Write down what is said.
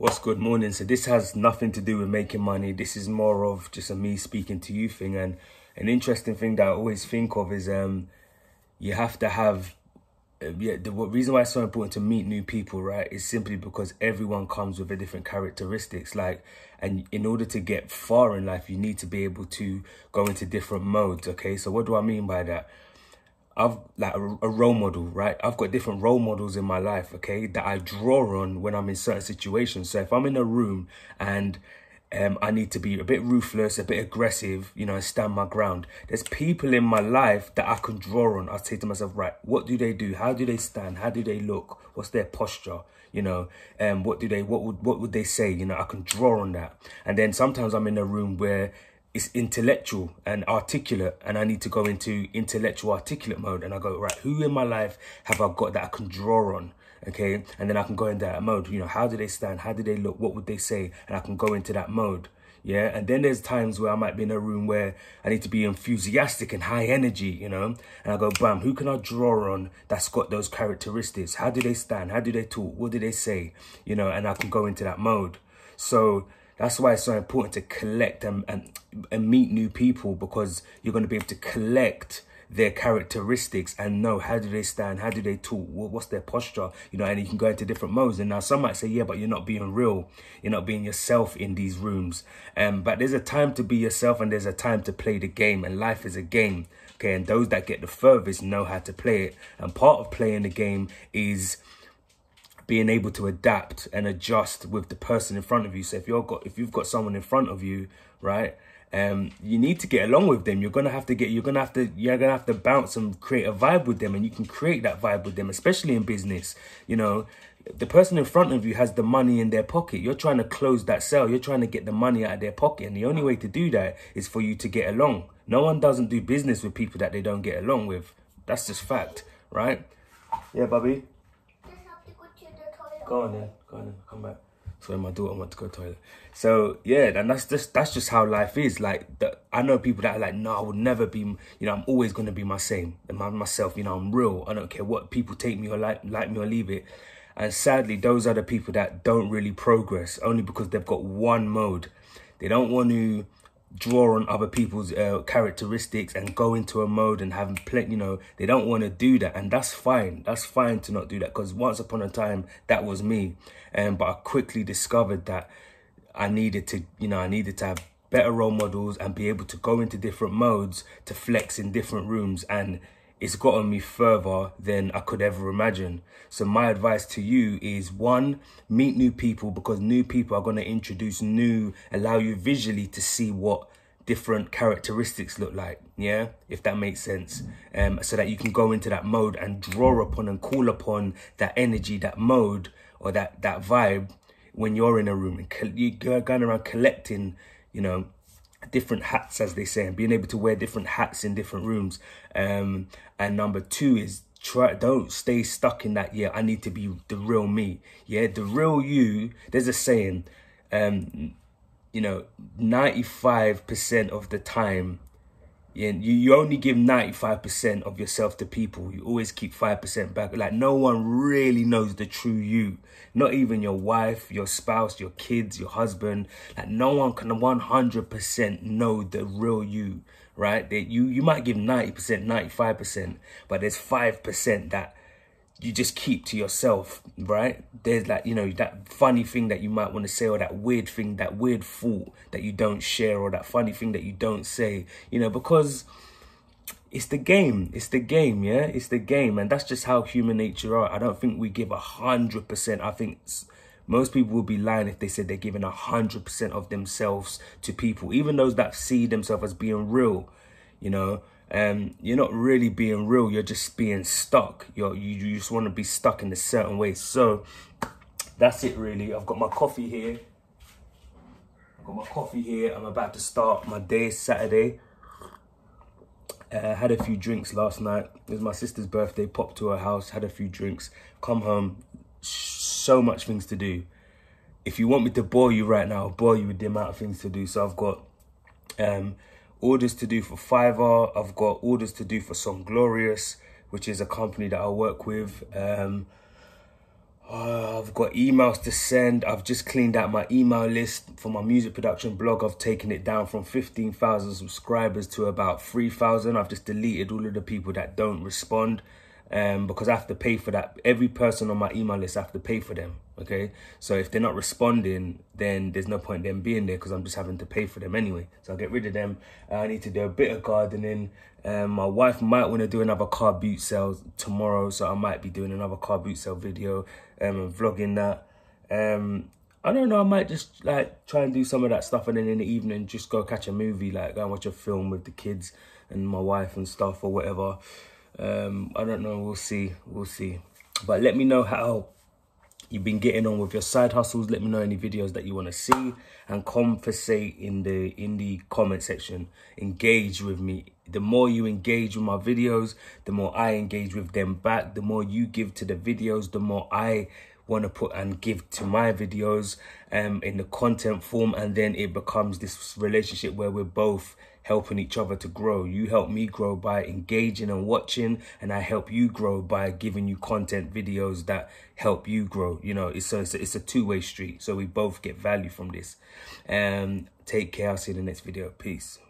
What's good morning? So this has nothing to do with making money. This is more of just a me speaking to you thing. And an interesting thing that I always think of is um, you have to have uh, yeah, the reason why it's so important to meet new people, right, is simply because everyone comes with a different characteristics. Like, and in order to get far in life, you need to be able to go into different modes. Okay, so what do I mean by that? I've like a, a, role model, right? I've got different role models in my life, okay, that I draw on when I'm in certain situations. So if I'm in a room and um, I need to be a bit ruthless, a bit aggressive, you know, and stand my ground. There's people in my life that I can draw on. I say to myself, right, what do they do? How do they stand? How do they look? What's their posture? You know, um, what do they, what would, what would they say? You know, I can draw on that. And then sometimes I'm in a room where it's intellectual and articulate and I need to go into intellectual articulate mode and I go, right, who in my life have I got that I can draw on? Okay. And then I can go into that mode. You know, how do they stand? How do they look? What would they say? And I can go into that mode. Yeah. And then there's times where I might be in a room where I need to be enthusiastic and high energy, you know, and I go, bam, who can I draw on that's got those characteristics? How do they stand? How do they talk? What do they say? You know, and I can go into that mode. So that's why it's so important to collect and, and, and meet new people because you're going to be able to collect their characteristics and know how do they stand, how do they talk, what's their posture, you know, and you can go into different modes. And now some might say, yeah, but you're not being real. You're not being yourself in these rooms. Um, but there's a time to be yourself and there's a time to play the game and life is a game. Okay, and those that get the furthest know how to play it. And part of playing the game is being able to adapt and adjust with the person in front of you. So if you've got if you've got someone in front of you, right, um, you need to get along with them. You're gonna have to get you're gonna have to you're gonna have to bounce and create a vibe with them, and you can create that vibe with them, especially in business. You know, the person in front of you has the money in their pocket. You're trying to close that sale. You're trying to get the money out of their pocket, and the only way to do that is for you to get along. No one doesn't do business with people that they don't get along with. That's just fact, right? Yeah, Bobby. Go on then. Go on then. Come back. So my daughter went to go to toilet. So yeah, and that's just that's just how life is. Like the, I know people that are like, no, I will never be. You know, I'm always gonna be my same. My, myself. You know, I'm real. I don't care what people take me or like like me or leave it. And sadly, those are the people that don't really progress only because they've got one mode. They don't want to draw on other people's uh, characteristics and go into a mode and have plenty, you know, they don't want to do that. And that's fine. That's fine to not do that because once upon a time, that was me. Um, but I quickly discovered that I needed to, you know, I needed to have better role models and be able to go into different modes to flex in different rooms and it's gotten me further than I could ever imagine. So my advice to you is one, meet new people because new people are going to introduce new, allow you visually to see what different characteristics look like. Yeah, if that makes sense. Um, so that you can go into that mode and draw upon and call upon that energy, that mode or that, that vibe when you're in a room and you're going around collecting, you know, different hats, as they say, and being able to wear different hats in different rooms. Um, and number two is try don't stay stuck in that. Yeah, I need to be the real me. Yeah, the real you. There's a saying, um, you know, ninety five percent of the time you, you only give 95% of yourself to people. You always keep 5% back. Like, no one really knows the true you. Not even your wife, your spouse, your kids, your husband. Like, no one can 100% know the real you, right? That you, you might give 90%, 95%, but there's 5% that you just keep to yourself, right? There's like, you know, that funny thing that you might want to say or that weird thing, that weird thought that you don't share or that funny thing that you don't say, you know, because it's the game. It's the game, yeah? It's the game. And that's just how human nature are. I don't think we give a hundred percent. I think most people would be lying if they said they're giving a hundred percent of themselves to people, even those that see themselves as being real, you know um, you're not really being real. You're just being stuck. You're, you, you just want to be stuck in a certain way. So that's it really. I've got my coffee here. I've got my coffee here. I'm about to start my day, Saturday. Uh, had a few drinks last night. It was my sister's birthday. Popped to her house, had a few drinks. Come home, so much things to do. If you want me to bore you right now, I'll bore you with the amount of things to do. So I've got um, orders to do for Fiverr. I've got orders to do for Songglorious, which is a company that I work with. Um, Uh, I've got emails to send. I've just cleaned out my email list for my music production blog. I've taken it down from 15,000 subscribers to about 3,000. I've just deleted all of the people that don't respond um, because I have to pay for that. Every person on my email list, I have to pay for them. Okay, so if they're not responding, then there's no point them being there because I'm just having to pay for them anyway. So I'll get rid of them. Uh, I need to do a bit of gardening. Um, my wife might want to do another car boot sale tomorrow, so I might be doing another car boot sale video um, and vlogging that. Um, I don't know, I might just like try and do some of that stuff and then in the evening just go catch a movie, like go and watch a film with the kids and my wife and stuff or whatever. Um, I don't know, we'll see, we'll see. But let me know how you've been getting on with your side hustles let me know any videos that you want to see and conversate in the in the comment section. Engage with me. The more you engage with my videos the more i engage with them back. The more you give to the videos the more i want to put and give to my videos um in the content form. And then it becomes this relationship where we're both helping each other to grow. You help me grow by engaging and watching, and I help you grow by giving you content videos that help you grow. You know, it's a, it's a, it's a two-way street, so we both get value from this. Um, take care. I'll see you in the next video. Peace.